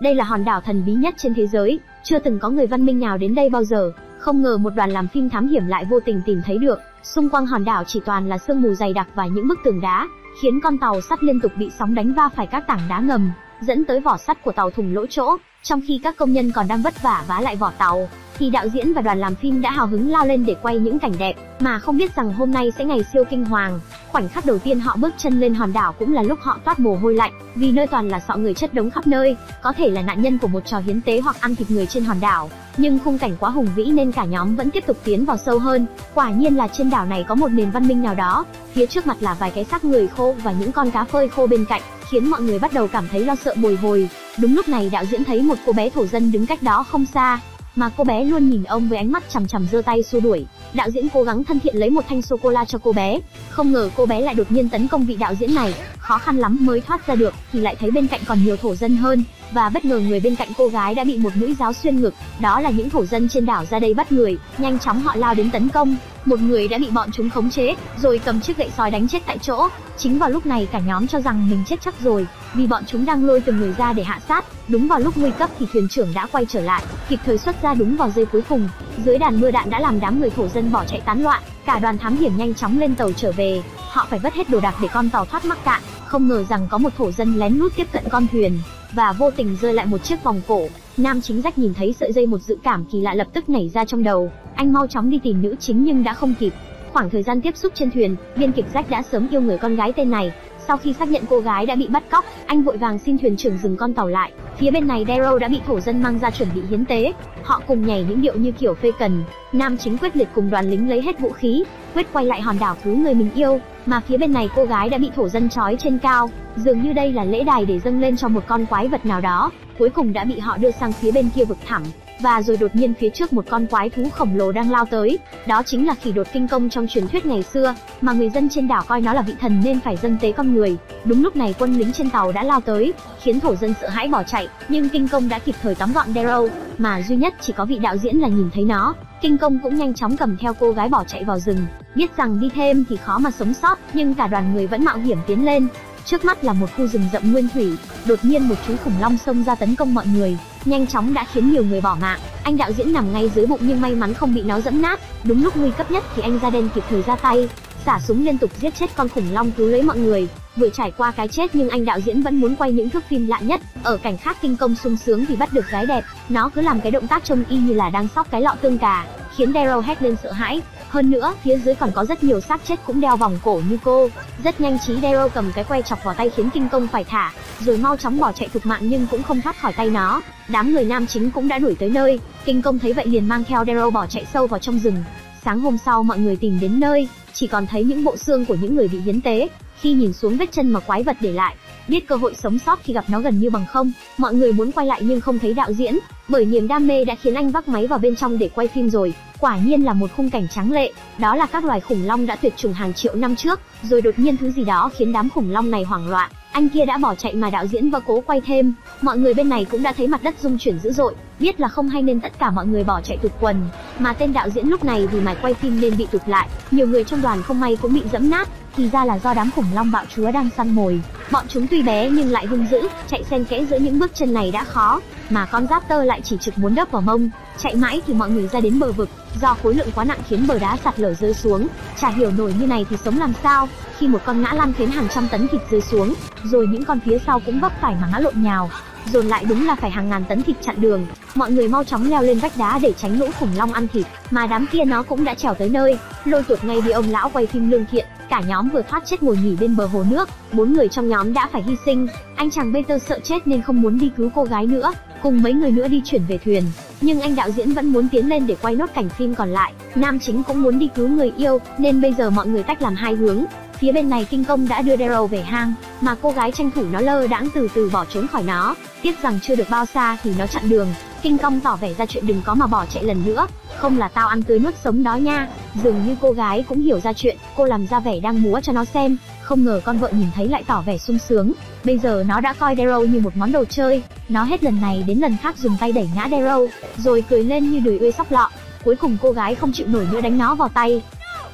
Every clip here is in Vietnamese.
Đây là hòn đảo thần bí nhất trên thế giới, chưa từng có người văn minh nào đến đây bao giờ. Không ngờ một đoàn làm phim thám hiểm lại vô tình tìm thấy được, xung quanh hòn đảo chỉ toàn là sương mù dày đặc và những bức tường đá, khiến con tàu sắt liên tục bị sóng đánh va phải các tảng đá ngầm, dẫn tới vỏ sắt của tàu thủng lỗ chỗ. Trong khi các công nhân còn đang vất vả vá lại vỏ tàu, thì đạo diễn và đoàn làm phim đã hào hứng lao lên để quay những cảnh đẹp, mà không biết rằng hôm nay sẽ ngày siêu kinh hoàng. Khoảnh khắc đầu tiên họ bước chân lên hòn đảo cũng là lúc họ toát mồ hôi lạnh, vì nơi toàn là sọ người chất đống khắp nơi, có thể là nạn nhân của một trò hiến tế hoặc ăn thịt người trên hòn đảo. Nhưng khung cảnh quá hùng vĩ nên cả nhóm vẫn tiếp tục tiến vào sâu hơn. Quả nhiên là trên đảo này có một nền văn minh nào đó. Phía trước mặt là vài cái xác người khô và những con cá phơi khô bên cạnh, khiến mọi người bắt đầu cảm thấy lo sợ bồi hồi. Đúng lúc này đạo diễn thấy một cô bé thổ dân đứng cách đó không xa, mà cô bé luôn nhìn ông với ánh mắt chằm chằm giơ tay xua đuổi. Đạo diễn cố gắng thân thiện lấy một thanh sô cô la cho cô bé, không ngờ cô bé lại đột nhiên tấn công vị đạo diễn này, khó khăn lắm mới thoát ra được, thì lại thấy bên cạnh còn nhiều thổ dân hơn, và bất ngờ người bên cạnh cô gái đã bị một mũi giáo xuyên ngực, đó là những thổ dân trên đảo ra đây bắt người, nhanh chóng họ lao đến tấn công, một người đã bị bọn chúng khống chế, rồi cầm chiếc gậy sói đánh chết tại chỗ. Chính vào lúc này cả nhóm cho rằng mình chết chắc rồi, vì bọn chúng đang lôi từng người ra để hạ sát. Đúng vào lúc nguy cấp thì thuyền trưởng đã quay trở lại, kịp thời xuất ra đúng vào giây cuối cùng. Dưới đàn mưa đạn đã làm đám người thổ dân bỏ chạy tán loạn, cả đoàn thám hiểm nhanh chóng lên tàu trở về. Họ phải vất hết đồ đạc để con tàu thoát mắc cạn, không ngờ rằng có một thổ dân lén lút tiếp cận con thuyền và vô tình rơi lại một chiếc vòng cổ. Nam chính rách nhìn thấy sợi dây một dự cảm kỳ lạ lập tức nảy ra trong đầu, anh mau chóng đi tìm nữ chính nhưng đã không kịp. Khoảng thời gian tiếp xúc trên thuyền, biên kịch rách đã sớm yêu người con gái tên này. Sau khi xác nhận cô gái đã bị bắt cóc, anh vội vàng xin thuyền trưởng dừng con tàu lại. Phía bên này Darrow đã bị thổ dân mang ra chuẩn bị hiến tế. Họ cùng nhảy những điệu như kiểu phê cần. Nam chính quyết liệt cùng đoàn lính lấy hết vũ khí, quyết quay lại hòn đảo cứu người mình yêu. Mà phía bên này cô gái đã bị thổ dân trói trên cao, dường như đây là lễ đài để dâng lên cho một con quái vật nào đó. Cuối cùng đã bị họ đưa sang phía bên kia vực thẳm và rồi đột nhiên phía trước một con quái thú khổng lồ đang lao tới, đó chính là khỉ đột kinh công trong truyền thuyết ngày xưa, mà người dân trên đảo coi nó là vị thần nên phải dâng tế con người. Đúng lúc này quân lính trên tàu đã lao tới, khiến thổ dân sợ hãi bỏ chạy, nhưng kinh công đã kịp thời tóm gọn Darrow, mà duy nhất chỉ có vị đạo diễn là nhìn thấy nó. Kinh công cũng nhanh chóng cầm theo cô gái bỏ chạy vào rừng, biết rằng đi thêm thì khó mà sống sót, nhưng cả đoàn người vẫn mạo hiểm tiến lên, Trước mắt là một khu rừng rậm nguyên thủy, đột nhiên một chú khủng long xông ra tấn công mọi người, nhanh chóng đã khiến nhiều người bỏ mạng. Anh đạo diễn nằm ngay dưới bụng nhưng may mắn không bị nó dẫm nát. Đúng lúc nguy cấp nhất thì anh ra đen kịp thời ra tay, xả súng liên tục giết chết con khủng long cứu lấy mọi người. Vừa trải qua cái chết nhưng anh đạo diễn vẫn muốn quay những thước phim lạ nhất. Ở cảnh khác kinh công sung sướng vì bắt được gái đẹp, nó cứ làm cái động tác trông y như là đang sóc cái lọ tương cà, khiến Daryl hét lên sợ hãi. Hơn nữa, phía dưới còn có rất nhiều xác chết cũng đeo vòng cổ như cô. Rất nhanh trí Daryl cầm cái que chọc vào tay khiến Kinh Công phải thả, rồi mau chóng bỏ chạy thục mạng nhưng cũng không thoát khỏi tay nó. Đám người nam chính cũng đã đuổi tới nơi, Kinh Công thấy vậy liền mang theo Daryl bỏ chạy sâu vào trong rừng. Sáng hôm sau mọi người tìm đến nơi, chỉ còn thấy những bộ xương của những người bị hiến tế. Khi nhìn xuống vết chân mà quái vật để lại, biết cơ hội sống sót khi gặp nó gần như bằng không, mọi người muốn quay lại nhưng không thấy đạo diễn, bởi niềm đam mê đã khiến anh vác máy vào bên trong để quay phim rồi. Quả nhiên là một khung cảnh tráng lệ, đó là các loài khủng long đã tuyệt chủng hàng triệu năm trước, rồi đột nhiên thứ gì đó khiến đám khủng long này hoảng loạn. Anh kia đã bỏ chạy mà đạo diễn và cố quay thêm. Mọi người bên này cũng đã thấy mặt đất rung chuyển dữ dội, biết là không hay nên tất cả mọi người bỏ chạy tụt quần. Mà tên đạo diễn lúc này vì mải quay phim nên bị tụt lại, nhiều người trong đoàn không may cũng bị dẫm nát, thì ra là do đám khủng long bạo chúa đang săn mồi. Bọn chúng tuy bé nhưng lại hung dữ, chạy xen kẽ giữa những bước chân này đã khó, mà con giáp tơ lại chỉ trực muốn đớp vào mông. Chạy mãi thì mọi người ra đến bờ vực, do khối lượng quá nặng khiến bờ đá sạt lở rơi xuống. Chả hiểu nổi như này thì sống làm sao, khi một con ngã lăn khiến hàng trăm tấn thịt rơi xuống, rồi những con phía sau cũng vấp phải mà ngã lộn nhào. Dồn lại đúng là phải hàng ngàn tấn thịt chặn đường, mọi người mau chóng leo lên vách đá để tránh lũ khủng long ăn thịt, mà đám kia nó cũng đã trèo tới nơi, lôi tuột ngay đi ông lão quay phim lương thiện, cả nhóm vừa thoát chết ngồi nghỉ bên bờ hồ nước, bốn người trong nhóm đã phải hy sinh, anh chàng Peter sợ chết nên không muốn đi cứu cô gái nữa, cùng mấy người nữa đi chuyển về thuyền. Nhưng anh đạo diễn vẫn muốn tiến lên để quay nốt cảnh phim còn lại, nam chính cũng muốn đi cứu người yêu, nên bây giờ mọi người tách làm hai hướng. Phía bên này kinh công đã đưa Daryl về hang, mà cô gái tranh thủ nó lơ đãng từ từ bỏ trốn khỏi nó. Tiếc rằng chưa được bao xa thì nó chặn đường, kinh công tỏ vẻ ra chuyện đừng có mà bỏ chạy lần nữa, không là tao ăn tươi nuốt sống đó nha. Dường như cô gái cũng hiểu ra chuyện, cô làm ra vẻ đang múa cho nó xem, không ngờ con vợ nhìn thấy lại tỏ vẻ sung sướng. Bây giờ nó đã coi Daryl như một món đồ chơi, nó hết lần này đến lần khác dùng tay đẩy ngã Daryl, rồi cười lên như đùi ươi sóc lọ. Cuối cùng cô gái không chịu nổi nữa đánh nó vào tay,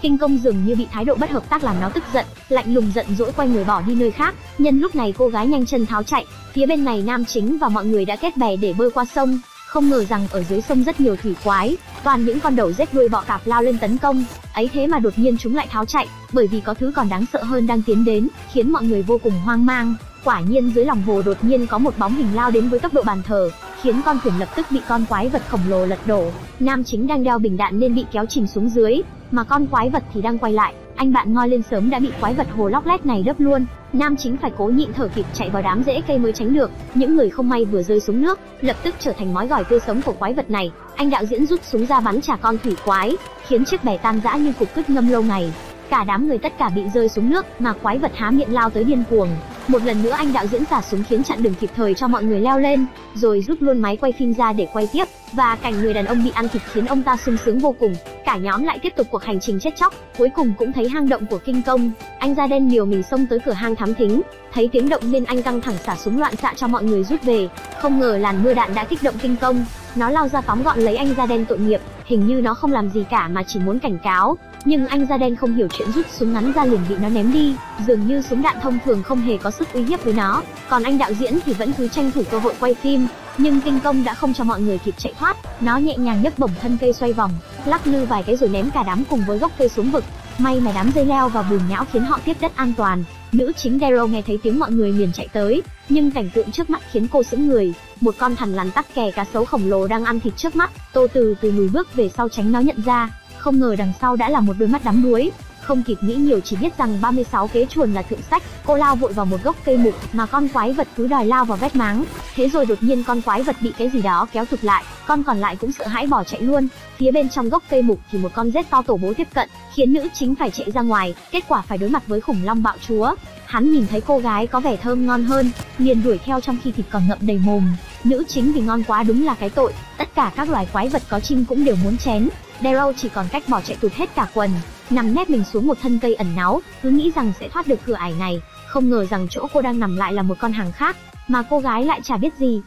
Kinh công dường như bị thái độ bất hợp tác làm nó tức giận, lạnh lùng giận dỗi quay người bỏ đi nơi khác. Nhân lúc này cô gái nhanh chân tháo chạy, phía bên này nam chính và mọi người đã kết bè để bơi qua sông. Không ngờ rằng ở dưới sông rất nhiều thủy quái, toàn những con đầu rết đuôi bọ cạp lao lên tấn công. Ấy thế mà đột nhiên chúng lại tháo chạy, bởi vì có thứ còn đáng sợ hơn đang tiến đến, khiến mọi người vô cùng hoang mang. Quả nhiên dưới lòng hồ đột nhiên có một bóng hình lao đến với tốc độ bàn thờ, khiến con thuyền lập tức bị con quái vật khổng lồ lật đổ. Nam chính đang đeo bình đạn nên bị kéo chìm xuống dưới, mà con quái vật thì đang quay lại. Anh bạn ngoi lên sớm đã bị quái vật hồ lóc lét này đớp luôn. Nam chính phải cố nhịn thở kịp chạy vào đám rễ cây mới tránh được. Những người không may vừa rơi xuống nước, lập tức trở thành mối gỏi tươi sống của quái vật này. Anh đạo diễn rút súng ra bắn trả con thủy quái, khiến chiếc bè tan rã như cục cứt ngâm lâu ngày. Cả đám người tất cả bị rơi xuống nước, mà quái vật há miệng lao tới điên cuồng. Một lần nữa anh đạo diễn xả súng khiến chặn đường kịp thời cho mọi người leo lên, rồi rút luôn máy quay phim ra để quay tiếp. Và cảnh người đàn ông bị ăn thịt khiến ông ta sung sướng vô cùng. Cả nhóm lại tiếp tục cuộc hành trình chết chóc, cuối cùng cũng thấy hang động của kinh công. Anh ra đen liều mình xông tới cửa hang thám thính, thấy tiếng động nên anh căng thẳng xả súng loạn xạ cho mọi người rút về. Không ngờ làn mưa đạn đã kích động kinh công, nó lao ra tóm gọn lấy anh da đen tội nghiệp, hình như nó không làm gì cả mà chỉ muốn cảnh cáo. Nhưng anh da đen không hiểu chuyện rút súng ngắn ra liền bị nó ném đi, dường như súng đạn thông thường không hề có sức uy hiếp với nó. Còn anh đạo diễn thì vẫn cứ tranh thủ cơ hội quay phim, nhưng kinh công đã không cho mọi người kịp chạy thoát, nó nhẹ nhàng nhấc bổng thân cây xoay vòng, lắc lư vài cái rồi ném cả đám cùng với gốc cây xuống vực. May mà đám dây leo và bùn nhão khiến họ tiếp đất an toàn. Nữ chính Daryl nghe thấy tiếng mọi người liền chạy tới, nhưng cảnh tượng trước mắt khiến cô sững người. Một con thằn lằn tắc kè cá sấu khổng lồ đang ăn thịt trước mắt. Tô từ từ lùi bước về sau tránh nó nhận ra, không ngờ đằng sau đã là một đôi mắt đắm đuối. Không kịp nghĩ nhiều chỉ biết rằng 36 kế chuồn là thượng sách, cô lao vội vào một gốc cây mục mà con quái vật cứ đòi lao vào vét máng. Thế rồi đột nhiên con quái vật bị cái gì đó kéo thụt lại, con còn lại cũng sợ hãi bỏ chạy luôn. Phía bên trong gốc cây mục thì một con rết to tổ bố tiếp cận, khiến nữ chính phải chạy ra ngoài, kết quả phải đối mặt với khủng long bạo chúa. Hắn nhìn thấy cô gái có vẻ thơm ngon hơn, liền đuổi theo trong khi thịt còn ngậm đầy mồm. Nữ chính vì ngon quá đúng là cái tội, tất cả các loài quái vật có chim cũng đều muốn chén. Daryl chỉ còn cách bỏ chạy tụt hết cả quần, nằm nép mình xuống một thân cây ẩn náu, cứ nghĩ rằng sẽ thoát được cửa ải này, không ngờ rằng chỗ cô đang nằm lại là một con hàng khác, mà cô gái lại chả biết gì.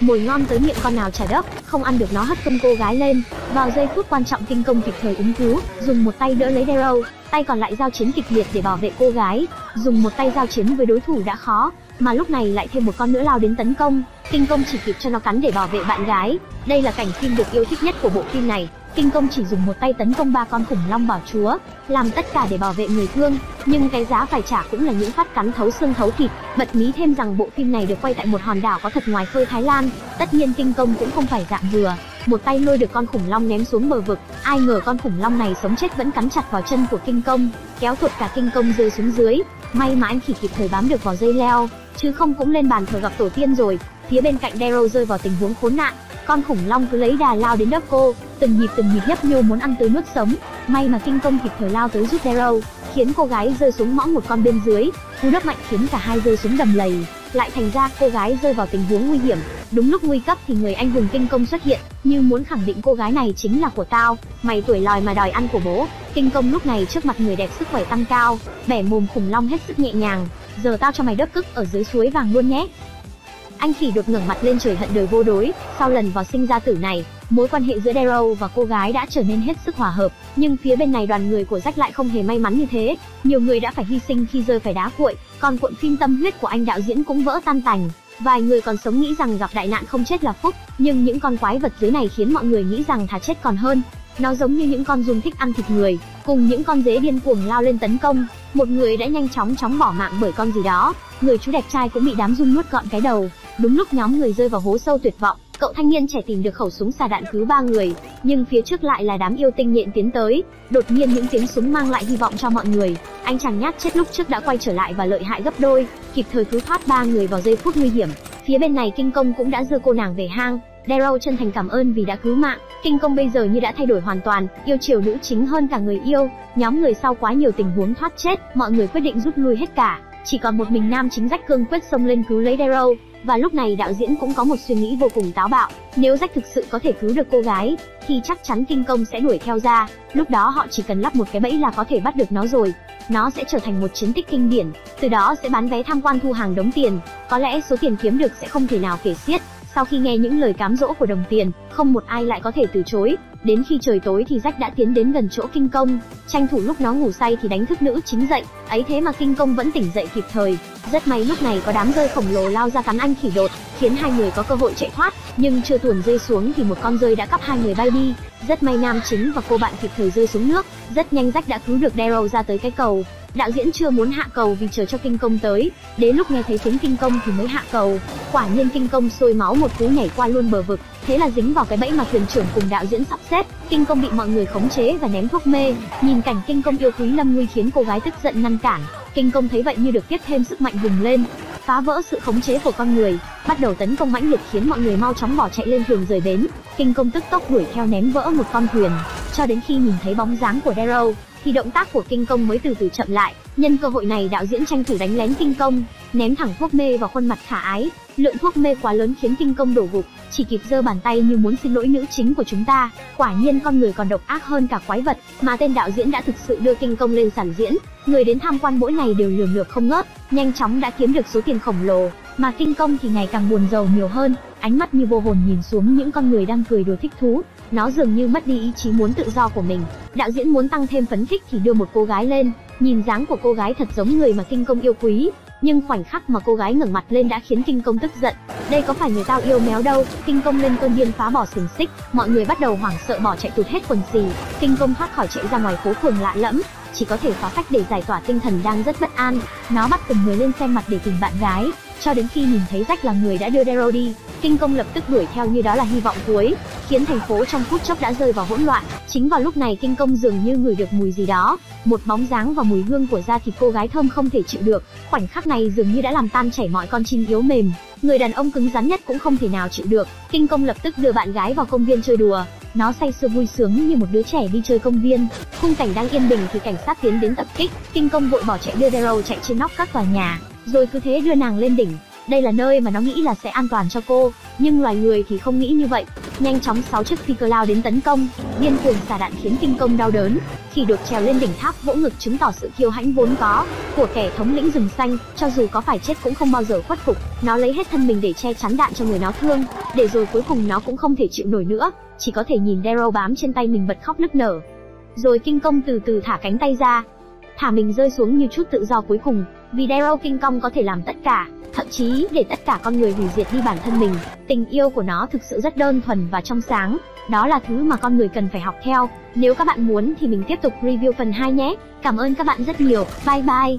Mồi ngon tới miệng con nào chả đất không ăn được nó hất cơm cô gái lên. Vào giây phút quan trọng kinh công kịp thời ứng cứu, dùng một tay đỡ lấy Daryl, tay còn lại giao chiến kịch liệt để bảo vệ cô gái. Dùng một tay giao chiến với đối thủ đã khó, mà lúc này lại thêm một con nữa lao đến tấn công. Kinh công chỉ kịp cho nó cắn để bảo vệ bạn gái. Đây là cảnh phim được yêu thích nhất của bộ phim này. Kinh công chỉ dùng một tay tấn công ba con khủng long bảo chúa, làm tất cả để bảo vệ người thương, nhưng cái giá phải trả cũng là những phát cắn thấu xương thấu thịt. Bật mí thêm rằng bộ phim này được quay tại một hòn đảo có thật ngoài khơi Thái Lan, tất nhiên kinh công cũng không phải dạng vừa. Một tay lôi được con khủng long ném xuống bờ vực, ai ngờ con khủng long này sống chết vẫn cắn chặt vào chân của kinh công, kéo tuột cả kinh công rơi xuống dưới. May mà anh khỉ kịp thời bám được vào dây leo, chứ không cũng lên bàn thờ gặp tổ tiên rồi. Phía bên cạnh Daryl rơi vào tình huống khốn nạn, con khủng long cứ lấy đà lao đến đớp cô, từng nhịp từng nhịp nhấp nhô muốn ăn tươi nuốt sống. May mà kinh công kịp thời lao tới giúp Darrow, khiến cô gái rơi xuống mõm một con bên dưới, cú đớp mạnh khiến cả hai rơi xuống đầm lầy. Lại thành ra cô gái rơi vào tình huống nguy hiểm. Đúng lúc nguy cấp thì người anh hùng kinh công xuất hiện, như muốn khẳng định cô gái này chính là của tao, mày tuổi lòi mà đòi ăn của bố. Kinh công lúc này trước mặt người đẹp sức khỏe tăng cao, bẻ mồm khủng long hết sức nhẹ nhàng, giờ tao cho mày đớp cức ở dưới suối vàng luôn nhé. Anh khỉ đột ngẩng mặt lên trời hận đời vô đối, sau lần vào sinh ra tử này, mối quan hệ giữa Daryl và cô gái đã trở nên hết sức hòa hợp, nhưng phía bên này đoàn người của Jack lại không hề may mắn như thế, nhiều người đã phải hy sinh khi rơi phải đá cuội, còn cuộn phim tâm huyết của anh đạo diễn cũng vỡ tan tành. Vài người còn sống nghĩ rằng gặp đại nạn không chết là phúc, nhưng những con quái vật dưới này khiến mọi người nghĩ rằng thà chết còn hơn. Nó giống như những con giun thích ăn thịt người, cùng những con dế điên cuồng lao lên tấn công. Một người đã nhanh chóng chóng bỏ mạng bởi con gì đó, người chú đẹp trai cũng bị đám giun nuốt gọn cái đầu. Đúng lúc nhóm người rơi vào hố sâu tuyệt vọng, cậu thanh niên trẻ tìm được khẩu súng xà đạn cứu ba người, nhưng phía trước lại là đám yêu tinh nhện tiến tới. Đột nhiên những tiếng súng mang lại hy vọng cho mọi người. Anh chàng nhát chết lúc trước đã quay trở lại và lợi hại gấp đôi, kịp thời cứu thoát ba người vào giây phút nguy hiểm. Phía bên này kinh công cũng đã đưa cô nàng về hang, Daryl chân thành cảm ơn vì đã cứu mạng. Kinh công bây giờ như đã thay đổi hoàn toàn, yêu chiều nữ chính hơn cả người yêu. Nhóm người sau quá nhiều tình huống thoát chết, mọi người quyết định rút lui hết cả. Chỉ còn một mình nam chính Jack cương quyết xông lên cứu lấy Daryl. Và lúc này đạo diễn cũng có một suy nghĩ vô cùng táo bạo, nếu Jack thực sự có thể cứu được cô gái, thì chắc chắn kinh công sẽ đuổi theo ra, lúc đó họ chỉ cần lắp một cái bẫy là có thể bắt được nó rồi. Nó sẽ trở thành một chiến tích kinh điển, từ đó sẽ bán vé tham quan thu hàng đống tiền, có lẽ số tiền kiếm được sẽ không thể nào kể xiết. Sau khi nghe những lời cám dỗ của đồng tiền, không một ai lại có thể từ chối. Đến khi trời tối thì rách đã tiến đến gần chỗ kinh công, tranh thủ lúc nó ngủ say thì đánh thức nữ chính dậy, ấy thế mà kinh công vẫn tỉnh dậy kịp thời. Rất may lúc này có đám rơi khổng lồ lao ra cắn anh khỉ đột, khiến hai người có cơ hội chạy thoát, nhưng chưa tuồn rơi xuống thì một con rơi đã cắp hai người bay đi. Rất may nam chính và cô bạn kịp thời rơi xuống nước, rất nhanh rách đã cứu được Daryl ra tới cái cầu, đạo diễn chưa muốn hạ cầu vì chờ cho kinh công tới. Đến lúc nghe thấy tiếng kinh công thì mới hạ cầu. Quả nhiên kinh công sôi máu một cú nhảy qua luôn bờ vực. Thế là dính vào cái bẫy mà thuyền trưởng cùng đạo diễn sắp xếp. Kinh công bị mọi người khống chế và ném thuốc mê. Nhìn cảnh kinh công yêu quý lâm nguy khiến cô gái tức giận ngăn cản. Kinh công thấy vậy như được tiếp thêm sức mạnh vùng lên. Phá vỡ sự khống chế của con người. Bắt đầu tấn công mãnh liệt khiến mọi người mau chóng bỏ chạy lên thuyền rời bến. Kinh công tức tốc đuổi theo ném vỡ một con thuyền. Cho đến khi nhìn thấy bóng dáng của Daryl thì động tác của kinh công mới từ từ chậm lại. Nhân cơ hội này, đạo diễn tranh thủ đánh lén kinh công, ném thẳng thuốc mê vào khuôn mặt khả ái. Lượng thuốc mê quá lớn khiến kinh công đổ gục, chỉ kịp giơ bàn tay như muốn xin lỗi nữ chính của chúng ta. Quả nhiên con người còn độc ác hơn cả quái vật, mà tên đạo diễn đã thực sự đưa kinh công lên sàn diễn. Người đến tham quan mỗi ngày đều lường lượp không ngớt, nhanh chóng đã kiếm được số tiền khổng lồ. Mà kinh công thì ngày càng buồn giàu nhiều hơn, ánh mắt như vô hồn nhìn xuống những con người đang cười đùa thích thú nó dường như mất đi ý chí muốn tự do của mình. Đạo diễn muốn tăng thêm phấn khích thì đưa một cô gái lên. Nhìn dáng của cô gái thật giống người mà kinh công yêu quý. Nhưng khoảnh khắc mà cô gái ngẩng mặt lên đã khiến kinh công tức giận. Đây có phải người tao yêu méo đâu? Kinh công lên cơn điên phá bỏ xiềng xích. Mọi người bắt đầu hoảng sợ bỏ chạy tụt hết quần xì. Kinh công thoát khỏi chạy ra ngoài phố phường lạ lẫm. Chỉ có thể phá phách để giải tỏa tinh thần đang rất bất an. Nó bắt từng người lên xem mặt để tìm bạn gái cho đến khi nhìn thấy rách là người đã đưa Darrow đi kinh công lập tức đuổi theo như đó là hy vọng cuối, khiến thành phố trong phút chốc đã rơi vào hỗn loạn. Chính vào lúc này kinh công dường như ngửi được mùi gì đó, một bóng dáng và mùi hương của da thịt cô gái thơm không thể chịu được. Khoảnh khắc này dường như đã làm tan chảy mọi con chim yếu mềm. Người đàn ông cứng rắn nhất cũng không thể nào chịu được. Kinh công lập tức đưa bạn gái vào công viên chơi đùa. Nó say sưa vui sướng như một đứa trẻ đi chơi công viên. Khung cảnh đang yên bình thì cảnh sát tiến đến tập kích. Kinh công vội bỏ chạy đưa Darrow chạy trên nóc các tòa nhà rồi cứ thế đưa nàng lên đỉnh. Đây là nơi mà nó nghĩ là sẽ an toàn cho cô. Nhưng loài người thì không nghĩ như vậy. Nhanh chóng sáu chiếc phi cơ lao đến tấn công. Điên cuồng xả đạn khiến kinh công đau đớn. Khi được trèo lên đỉnh tháp, vỗ ngực chứng tỏ sự kiêu hãnh vốn có của kẻ thống lĩnh rừng xanh. Cho dù có phải chết cũng không bao giờ khuất phục. Nó lấy hết thân mình để che chắn đạn cho người nó thương. Để rồi cuối cùng nó cũng không thể chịu nổi nữa. Chỉ có thể nhìn Darrow bám trên tay mình bật khóc nức nở. Rồi kinh công từ từ thả cánh tay ra. Thả mình rơi xuống như chút tự do cuối cùng vì Daryl King Kong có thể làm tất cả, thậm chí để tất cả con người hủy diệt đi bản thân mình. Tình yêu của nó thực sự rất đơn thuần và trong sáng. Đó là thứ mà con người cần phải học theo. Nếu các bạn muốn thì mình tiếp tục review phần 2 nhé. Cảm ơn các bạn rất nhiều. Bye bye.